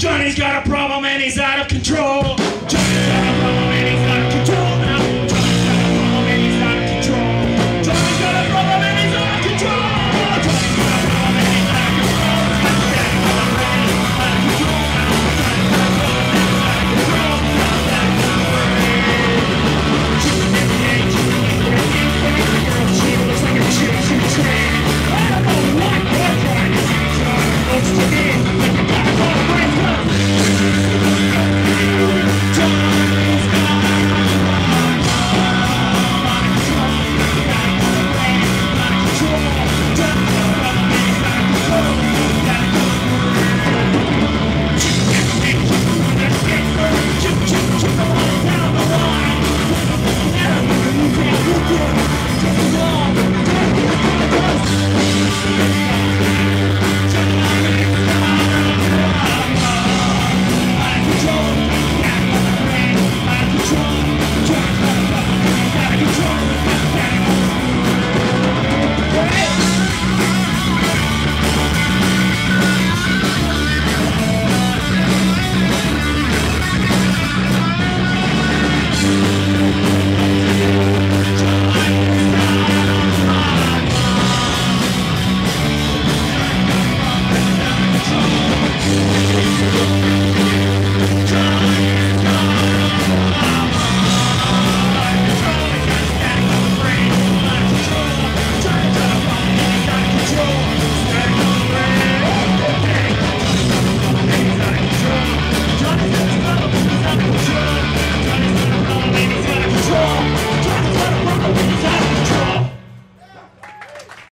Johnny's got a problem and he's out of control. Johnny's got a